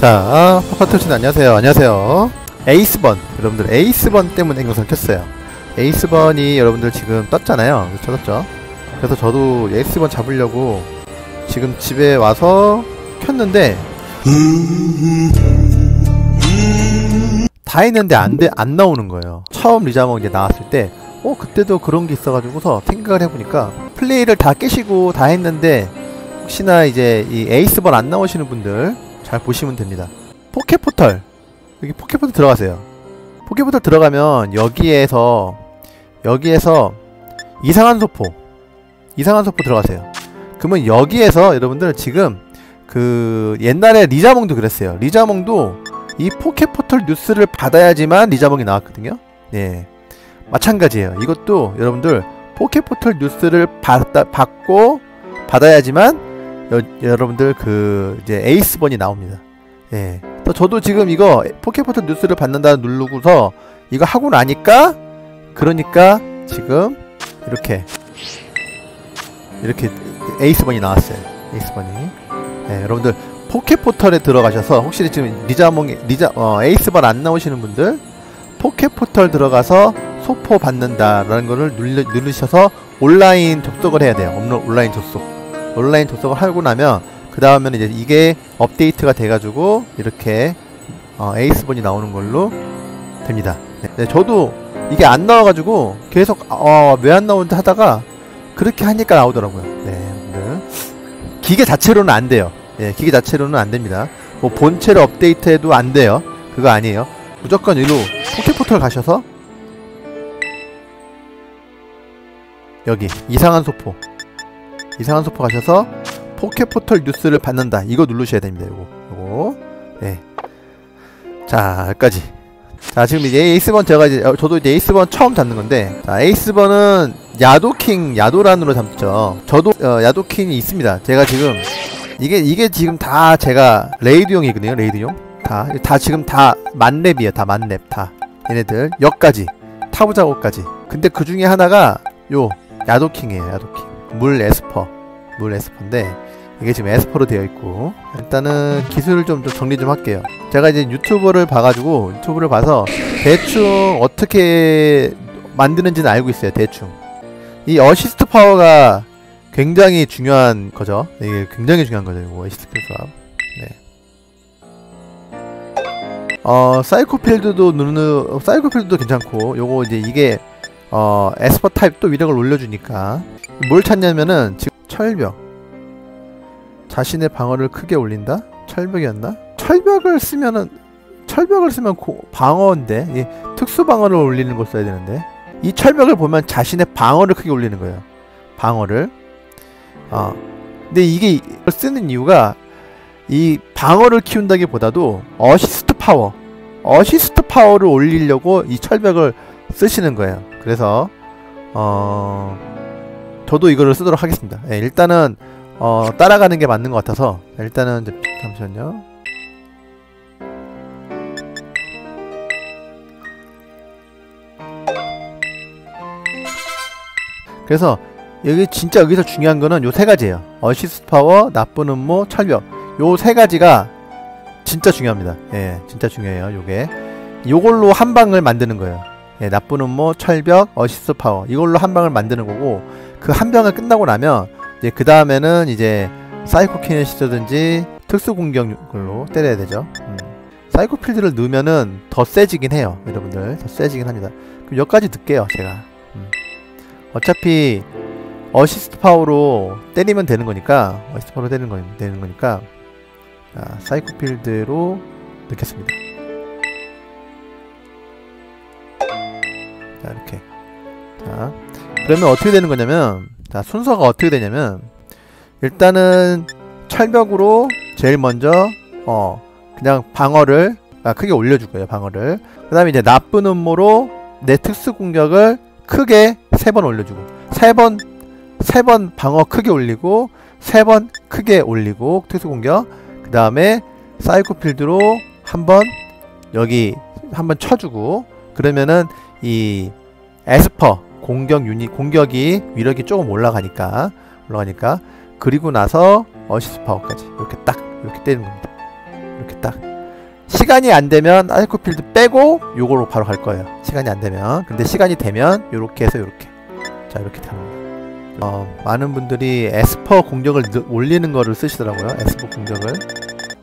자, 파파토신 안녕하세요. 안녕하세요. 에이스번. 여러분들 에이스번 때문에 영상을 켰어요. 에이스번이 여러분들 지금 떴잖아요. 쳐졌죠? 그래서 저도 에이스번 잡으려고 지금 집에 와서 켰는데 다 했는데 안, 돼, 안 나오는 거예요. 처음 리자몽 이제 나왔을 때 어, 그때도 그런 게 있어가지고서 생각을 해보니까 플레이를 다 깨시고 다 했는데 혹시나 이제 이 에이스번 안 나오시는 분들 잘 보시면 됩니다. 포켓포털 여기 포켓포털 들어가세요. 포켓포털 들어가면 여기에서 여기에서 이상한 소포 이상한 소포 들어가세요. 그러면 여기에서 여러분들 지금 그 옛날에 리자몽도 그랬어요. 리자몽도 이 포켓포털 뉴스를 받아야지만 리자몽이 나왔거든요. 네. 마찬가지예요. 이것도 여러분들 포켓포털 뉴스를 받다, 받고 받아야지만 여, 여러분들 그 이제 에이스번이 나옵니다. 예. 또 저도 지금 이거 포켓포털 뉴스를 받는다 누르고서 이거 하고 나니까 그러니까 지금 이렇게 이렇게 에이스번이 나왔어요. 에이스번이. 예, 여러분들 포켓포털에 들어가셔서 혹시 지금 리자몽 리자 어, 에이스번 안 나오시는 분들 포켓포털 들어가서 소포 받는다라는 거를 눌러, 누르셔서 온라인 접속을 해야 돼요. 온라인 접속. 온라인 접속을 하고 나면 그 다음에는 이제 이게 업데이트가 돼가지고 이렇게 어, 에이스본이 나오는 걸로 됩니다. 네, 네, 저도 이게 안 나와가지고 계속 어, 왜 안 나오는지 하다가 그렇게 하니까 나오더라고요. 네, 네. 기계 자체로는 안 돼요. 네, 기계 자체로는 안 됩니다. 뭐 본체를 업데이트해도 안 돼요. 그거 아니에요. 무조건 일로 포켓포털 가셔서 여기 이상한 소포 이상한 소포 가셔서 포켓포털 뉴스를 받는다. 이거 누르셔야 됩니다 요거. 요거. 네자 여기까지. 자 지금 이제 에이스번 제가 이제 어, 저도 이제 에이스번 처음 잡는 건데 자 에이스번은 야도킹 야도란으로 잡죠. 저도 어, 야도킹이 있습니다. 제가 지금 이게 이게 지금 다 제가 raid용이거든요 raid용. 다. 다 지금 다 만렙이에요 다 만렙 다. 얘네들. 역까지. 타부자고까지. 근데 그 중에 하나가 요 야도킹이에요 야도킹 물 에스퍼 물 에스퍼인데 이게 지금 에스퍼로 되어 있고 일단은 기술을 좀, 좀 정리 좀 할게요. 제가 이제 유튜브를 봐가지고 유튜브를 봐서 대충 어떻게 만드는지는 알고 있어요 대충. 이 어시스트 파워가 굉장히 중요한 거죠. 이게 굉장히 중요한 거죠 이거 어시스트 조합 네. 어 사이코필드도 누르는 사이코필드도 괜찮고 요거 이제 이게 어 에스퍼 타입 또 위력을 올려주니까 뭘 찾냐면은 지금 철벽 자신의 방어를 크게 올린다? 철벽이었나? 철벽을 쓰면은 철벽을 쓰면 고, 방어인데 예, 특수 방어를 올리는 걸 써야 되는데 이 철벽을 보면 자신의 방어를 크게 올리는 거예요 방어를 어 근데 이게 쓰는 이유가 이 방어를 키운다기보다도 어시스트 파워 어시스트 파워를 올리려고 이 철벽을 쓰시는 거예요 그래서 어 저도 이거를 쓰도록 하겠습니다. 예, 일단은 어, 따라가는 게 맞는 것 같아서 일단은 잠시만요. 그래서 여기 진짜 여기서 중요한 거는 요 세 가지예요. 어시스트 파워, 나쁜 음모, 철벽. 요 세 가지가 진짜 중요합니다. 예, 진짜 중요해요. 요게 요걸로 한 방을 만드는 거예요. 예, 나쁜 음모, 철벽, 어시스트 파워 이걸로 한 방을 만드는 거고 그 한 방을 끝나고 나면 이제 그 다음에는 이제 사이코키네시스든지 특수 공격으로 때려야 되죠. 음. 사이코필드를 넣으면은 더 세지긴 해요, 여러분들 더 세지긴 합니다. 그럼 여기까지 넣을게요, 제가. 음. 어차피 어시스트 파워로 때리면 되는 거니까 어시스트 파워로 때리는 거 되는 거니까 자, 사이코필드로 넣겠습니다. 자 이렇게 자 그러면 어떻게 되는 거냐면 자 순서가 어떻게 되냐면 일단은 철벽으로 제일 먼저 어 그냥 방어를 아, 크게 올려줄 거예요 방어를. 그 다음에 이제 나쁜 음모로 내 특수 공격을 크게 세 번 올려주고 세 번 세 번 방어 크게 올리고 세 번 크게 올리고 특수 공격. 그 다음에 사이코 필드로 한 번 여기 한 번 쳐주고 그러면은 이 에스퍼 공격 유닛 공격이 위력이 조금 올라가니까 올라가니까. 그리고 나서 어시스 파워까지. 이렇게 딱 이렇게 때리는 겁니다. 이렇게 딱. 시간이 안 되면 사이코필드 빼고 요걸로 바로 갈 거예요. 시간이 안 되면. 근데 시간이 되면 요렇게 해서 요렇게. 자 이렇게 됩니다 어, 많은 분들이 에스퍼 공격을 느- 올리는 거를 쓰시더라고요. 에스퍼 공격을.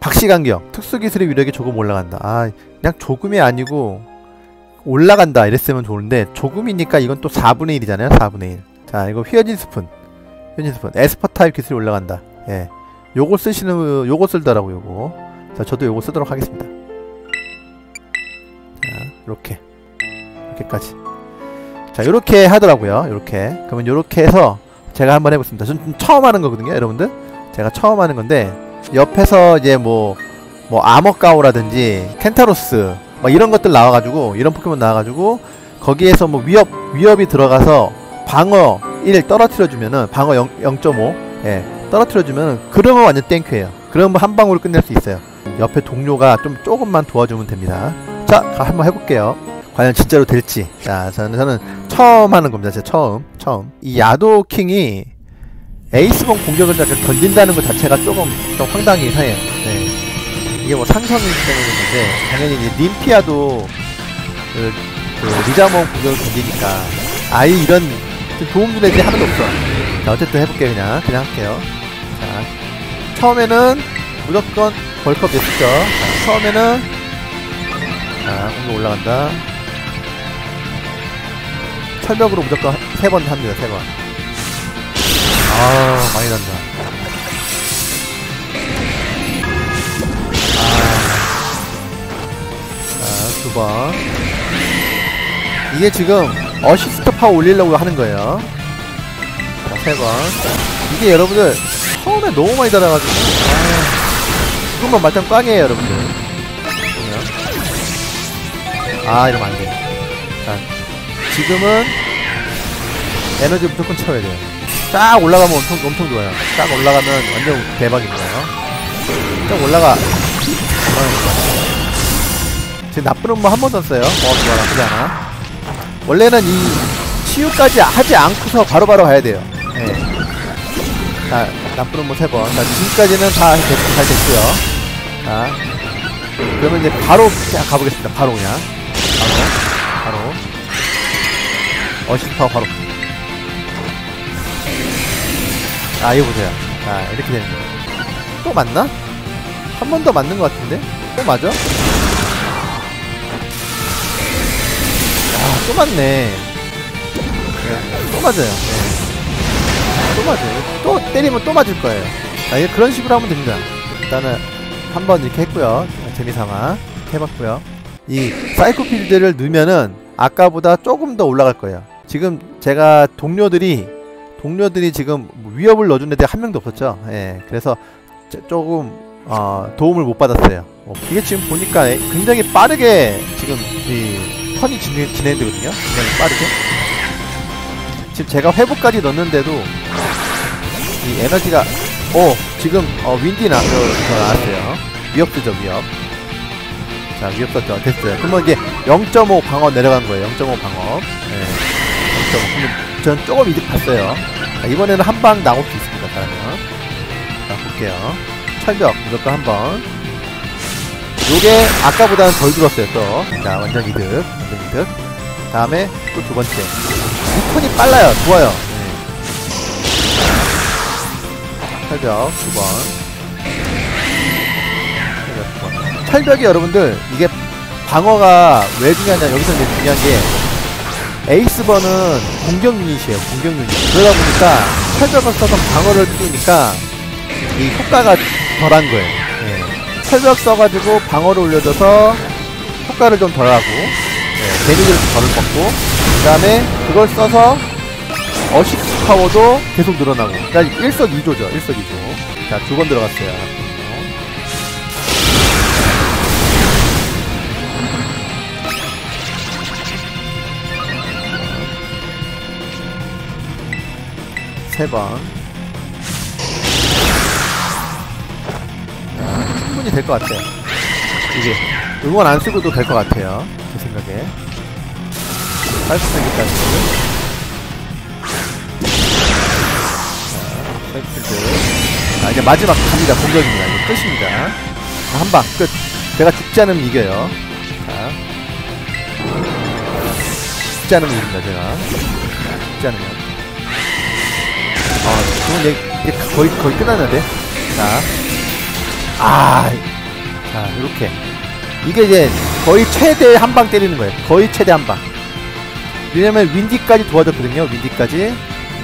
박시간격 특수기술의 위력이 조금 올라간다. 아 그냥 조금이 아니고 올라간다 이랬으면 좋은데 조금이니까 이건 또 4분의 1이잖아요 4분의 1 자 이거 휘어진 스푼. 휘어진 스푼. 에스퍼 타입 기술이 올라간다. 예. 요거 쓰시는 요거 쓰더라고 요거. 자 저도 요거 쓰도록 하겠습니다. 자 이렇게. 이렇게까지. 자 요렇게 하더라고요 요렇게. 그러면 요렇게 해서 제가 한번 해보겠습니다. 저 좀 처음 하는 거거든요 여러분들. 제가 처음 하는 건데 옆에서 이제 뭐뭐 아머가오라든지 켄타로스 막 이런 것들 나와가지고 이런 포켓몬 나와가지고 거기에서 뭐 위협 위협이 들어가서 방어 1 떨어뜨려주면은 방어 0, 0.5 예, 떨어뜨려주면은 그러면 완전 땡큐예요. 그러면 한 방울로 끝낼 수 있어요. 옆에 동료가 좀 조금만 도와주면 됩니다. 자 가- 한번 해볼게요. 과연 진짜로 될지. 자 저는 저는 처음 하는 겁니다 제 처음 처음. 이 야도킹이 에이스본 공격을 던진다는 것 자체가 조금 좀 황당히 이상해요. 네. 이게 뭐 상성이기 때문인데 당연히 이제 림피아도 그, 그 리자몽 공격을 던지니까 아예 이런 도움 줄 애들이 하나도 없어. 자 어쨌든 해볼게요 그냥. 그냥 할게요. 자 처음에는 무조건 벌컵 예쁘죠. 자, 처음에는 자 공격 올라간다. 철벽으로 무조건 세 번 합니다 세번. 아 많이 난다 두 번. 이게 지금 어시스트 파워 올리려고 하는 거예요. 자, 세 번. 이게 여러분들 처음에 너무 많이 달아가지고. 아, 이것만 맞짱 꽝이에요, 여러분들. 보면. 아, 이러면 안 돼. 자, 지금은 에너지 무조건 채워야 돼요. 쫙 올라가면 엄청, 엄청 좋아요. 쫙 올라가면 완전 대박이에요. 쫙 올라가. 지금 나쁜 음모 한번더 써요. 어, 좋아, 나쁘지 않아. 원래는 이 치유까지 하지 않고서 바로바로 가야 돼요. 예. 자, 나쁜 음모 세 번. 자, 지금까지는 다 됐, 잘 됐고요. 자, 그러면 이제 바로 그냥 가보겠습니다. 바로 그냥. 바로. 바로. 어시스파워 바로. 아, 이거 보세요. 자, 이렇게 되는 거예요. 또 맞나? 한 번 더 맞는 것 같은데? 또 맞아? 또 맞네. 네, 또 맞아요. 네. 또 맞아요. 또 때리면 또 맞을 거예요. 자, 이제 그런 식으로 하면 됩니다. 일단은 한 번 이렇게 했고요. 재미삼아 이렇게 해봤고요. 이 사이코 필드를 넣으면은 아까보다 조금 더 올라갈 거예요. 지금 제가 동료들이 동료들이 지금 위협을 넣어준 애들 한 명도 없었죠. 예, 그래서 저- 조금 어, 도움을 못 받았어요. 어, 이게 지금 보니까 굉장히 빠르게 지금 이 턴이 진행, 진행되거든요. 굉장히 빠르게. 지금 제가 회복까지 넣는데도 이 에너지가 오 지금 어, 윈디 나, 저, 저 나왔어요. 위협 쓰죠 위협. 자 위협 썼죠 됐어요. 그러면 이제 0.5 방어 내려간 거예요. 0.5 방어. 네. 0.5. 그러면 전 조금 이득 봤어요. 자, 이번에는 한 방 나올 수 있습니다. 그러면 자 볼게요. 철벽 무조건 한 번. 요게 아까보다는 덜 들었어요 또. 자 완전 이득, 이득. 다음에 또 두 번째. 이 톤이 빨라요. 좋아요. 네. 철벽 두 번. 철벽 두 번. 철벽이 여러분들 이게 방어가 왜 중요하냐 여기서 이제 중요한 게 에이스번은 공격 유닛이에요. 공격 유닛. 그러다 보니까 철벽을 써서 방어를 띄우니까 이 효과가 덜한 거예요. 예. 철벽 써가지고 방어를 올려줘서 효과를 좀 덜하고 예, 데미지를 좀 덜을 먹고 그 다음에 그걸 써서 어시스트 파워도 계속 늘어나고 그러니까 일석이조죠 일석이조. 자 두 번 들어갔어요. 세번. 충분히 될 것 같아요. 이게 응원 안 쓰고도 될 것 같아요. 제 생각에. 빨간색이다는 거는. 자, 사이클드. 자, 이제 마지막 갑니다. 공격입니다. 이제 끝입니다. 한방 끝. 제가 죽지 않으면 이겨요. 자. 죽지 않으면 이깁니다, 제가. 죽지 않으면. 아, 그건 이제, 이제 거의, 거의 끝났는데. 자. 아, 자, 이렇게. 이게 이제 거의 최대 한 방 때리는 거예요. 거의 최대 한 방. 왜냐면 윈디까지 도와줬거든요. 윈디까지.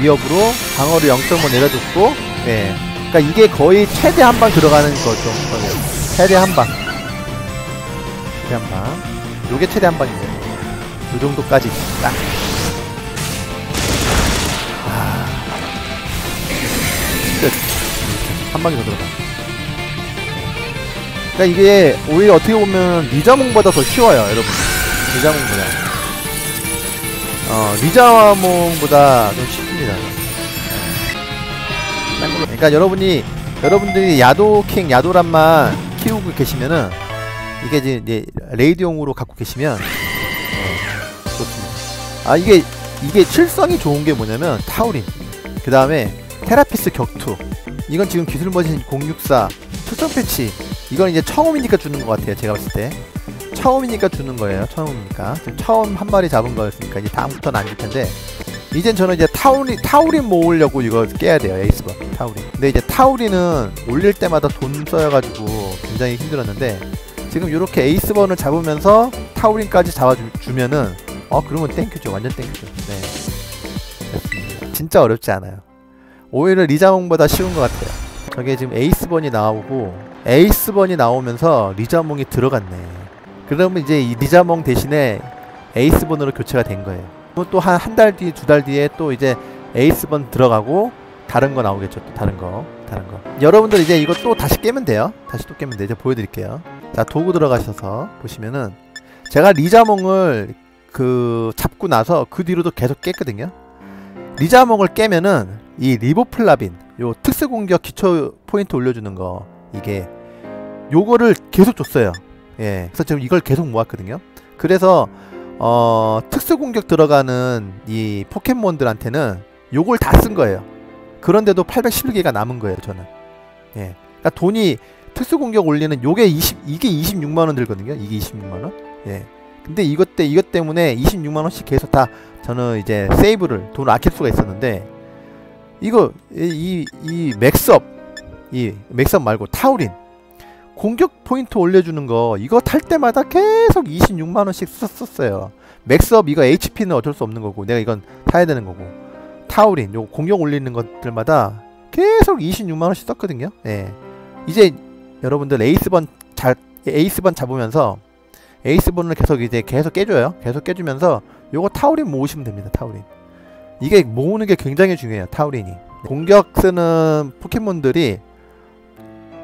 위협으로 방어를 0.5 내려줬고, 예. 그러니까 이게 거의 최대 한 방 들어가는 거죠. 최대 한 방. 최대 한 방. 요게 최대 한 방이에요. 요 정도까지 딱. 아. 끝. 한 방이 더 들어가. 그러니까 이게 오히려 어떻게 보면 리자몽보다 더 쉬워요, 여러분. 리자몽보다. 어, 리자몽보다 좀 쉽습니다. 그러니까 여러분이 여러분들이 야도킹 야도란만 키우고 계시면은 이게 이제, raid용으로 갖고 계시면 네, 좋습니다. 아 이게 이게 칠성이 좋은 게 뭐냐면 타우린 그 다음에 테라피스 격투 이건 지금 기술머신 064 특성 패치 이건 이제 처음이니까 주는 것 같아요 제가 봤을 때. 처음이니까 주는 거예요 처음이니까. 처음 한 마리 잡은 거였으니까 이제 다음부터는 안 줄 텐데. 이젠 저는 이제 타우린 타우린 모으려고 이거 깨야 돼요 에이스번 타우린 근데 이제 타우린은 올릴 때마다 돈 써여가지고 굉장히 힘들었는데 지금 이렇게 에이스번을 잡으면서 타우린까지 잡아주면은 어 그러면 땡큐죠 완전 땡큐죠. 네. 됐습니다. 진짜 어렵지 않아요. 오히려 리자몽보다 쉬운 것 같아요. 저게 지금 에이스번이 나오고 에이스번이 나오면서 리자몽이 들어갔네 그러면 이제 이 리자몽 대신에 에이스번으로 교체가 된 거예요 또 한 한 달 뒤, 두 달 뒤에 또 이제 에이스번 들어가고 다른 거 나오겠죠. 또 다른 거, 다른 거. 여러분들 이제 이거 또 다시 깨면 돼요. 다시 또 깨면 돼. 이제 보여드릴게요. 자, 도구 들어가셔서 보시면은 제가 리자몽을 그 잡고 나서 그 뒤로도 계속 깼거든요. 리자몽을 깨면은 이 리보플라빈 요 특수 공격 기초 포인트 올려주는 거 이게 요거를 계속 줬어요. 예, 그래서 지금 이걸 계속 모았거든요. 그래서 어, 특수 공격 들어가는 이 포켓몬들한테는 요걸 다 쓴 거예요. 그런데도 811개가 남은 거예요, 저는. 예. 그러니까 돈이 특수 공격 올리는 요게 20 이게 26만 원 들거든요. 이게 26만 원. 예. 근데 이것 때 이것 때문에 26만 원씩 계속 다 저는 이제 세이브를 돈을 아낄 수가 있었는데 이거 이이 이 맥스업 이 맥스업 말고 타우린. 공격 포인트 올려주는 거 이거 살 때마다 계속 26만원씩 썼었어요. 맥스업 이거 HP는 어쩔 수 없는 거고 내가 이건 사야 되는 거고. 타우린 요 공격 올리는 것들마다 계속 26만원씩 썼거든요. 예. 이제 여러분들 에이스번 잘 에이스번 잡으면서 에이스번을 계속 이제 계속 깨줘요. 계속 깨주면서 요거 타우린 모으시면 됩니다 타우린. 이게 모으는 게 굉장히 중요해요 타우린이. 공격 쓰는 포켓몬들이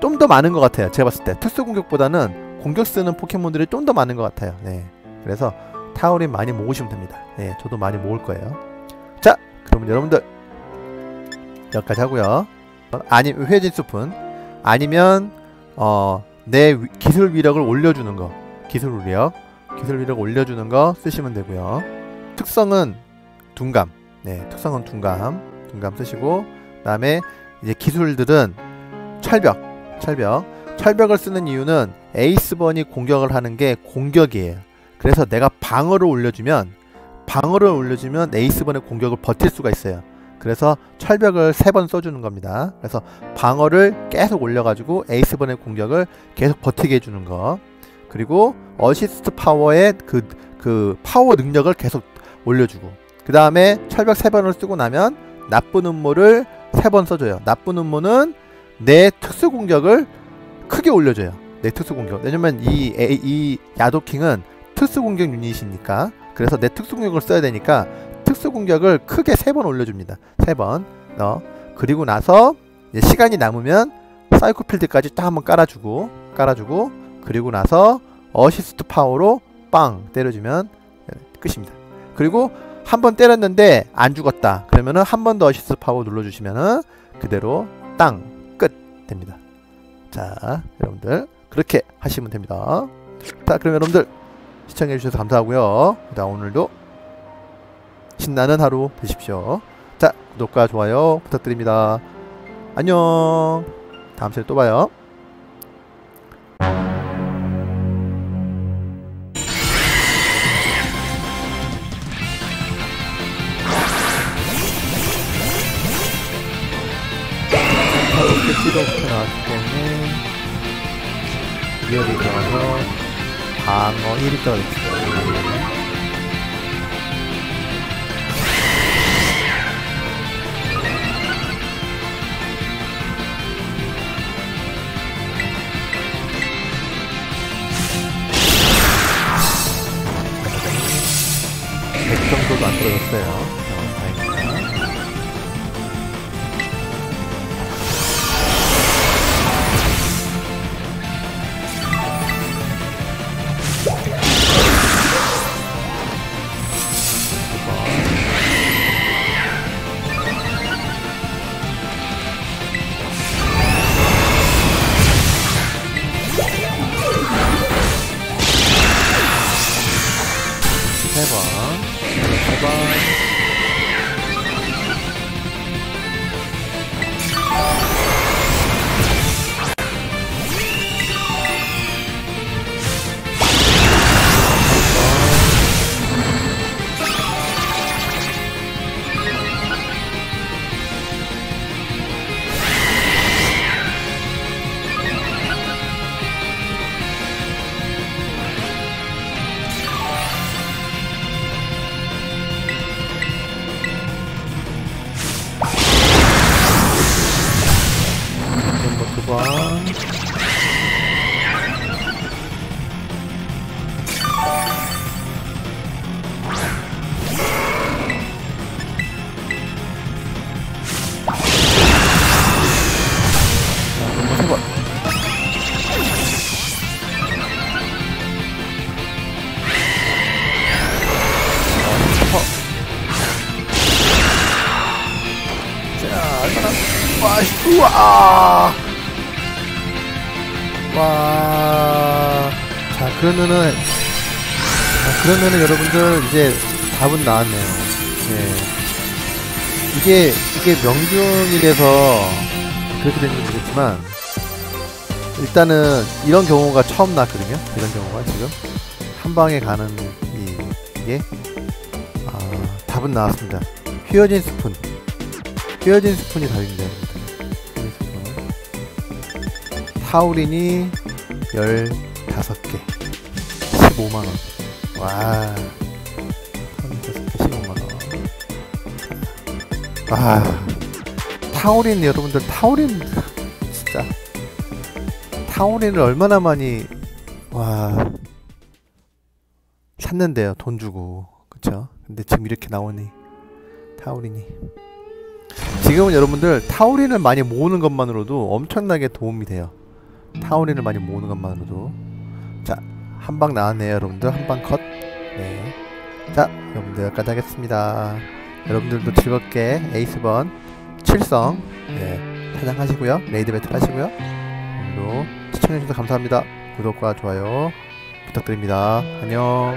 좀 더 많은 것 같아요. 제가 봤을 때 특수 공격보다는 공격 쓰는 포켓몬들이 좀 더 많은 것 같아요. 네. 그래서 타우린 많이 모으시면 됩니다. 네, 저도 많이 모을 거예요. 자, 그러면 여러분들 여기까지 하고요. 아니 회진 수푼 아니면 어, 내 위, 기술 위력을 올려주는 거 기술 위력 기술 위력 올려주는 거 쓰시면 되고요. 특성은 둔감 네, 특성은 둔감 둔감 쓰시고 그다음에 이제 기술들은 철벽 철벽. 철벽을 쓰는 이유는 에이스번이 공격을 하는 게 공격이에요. 그래서 내가 방어를 올려주면 방어를 올려주면 에이스번의 공격을 버틸 수가 있어요. 그래서 철벽을 세 번 써주는 겁니다. 그래서 방어를 계속 올려가지고 에이스번의 공격을 계속 버티게 해주는 거. 그리고 어시스트 파워의 그, 그 파워 능력을 계속 올려주고. 그 다음에 철벽 세 번을 쓰고 나면 나쁜 음모를 세 번 써줘요. 나쁜 음모는 내 특수 공격을 크게 올려줘요. 내 특수 공격. 왜냐면 이, 이 야도킹은 특수 공격 유닛이니까. 그래서 내 특수 공격을 써야 되니까 특수 공격을 크게 세 번 올려줍니다. 세 번. 어. 그리고 나서 시간이 남으면 사이코 필드까지 딱 한번 깔아주고 깔아주고 그리고 나서 어시스트 파워로 빵 때려주면 끝입니다. 그리고 한 번 때렸는데 안 죽었다. 그러면은 한 번 더 어시스트 파워 눌러주시면은 그대로 땅 됩니다. 자, 여러분들 그렇게 하시면 됩니다. 자, 그럼 여러분들 시청해 주셔서 감사하고요. 자, 오늘도 신나는 하루 되십시오. 자, 구독과 좋아요 부탁드립니다. 안녕. 다음 시간에 또 봐요. 스피드부터 나왔기 때문에 리얼이 들어가서 방어 1위 떨어졌죠. 백 정도도 안 떨어졌어요. 씨, 우와! 와. 자, 그러면은, 자, 그러면은 여러분들 이제 답은 나왔네요. 네. 이게, 이게 명중이라서 그렇게 되는지 모르겠지만, 일단은 이런 경우가 처음 나왔거든요. 이런 경우가 지금. 한 방에 가는 이, 이게, 아, 답은 나왔습니다. 휘어진 스푼. 휘어진 스푼이 답입니다. 타우린이 15개. 15만원. 와. 타우린 15개 15만원. 아. 타우린 여러분들 타우린. 진짜. 타우린을 얼마나 많이 와. 샀는데요 돈 주고. 그쵸? 근데 지금 이렇게 나오니 타우린이. 지금은 여러분들 타우린을 많이 모으는 것만으로도 엄청나게 도움이 돼요 타우린을 많이 모으는 것만으로도. 자 한 방 나왔네요 여러분들. 한 방 컷. 네. 자 여러분들 여기까지 하겠습니다. 여러분들도 즐겁게 에이스번 7성 네, 사냥하시고요. raid battle 하시고요. 오늘도 시청해주셔서 감사합니다. 구독과 좋아요 부탁드립니다. 안녕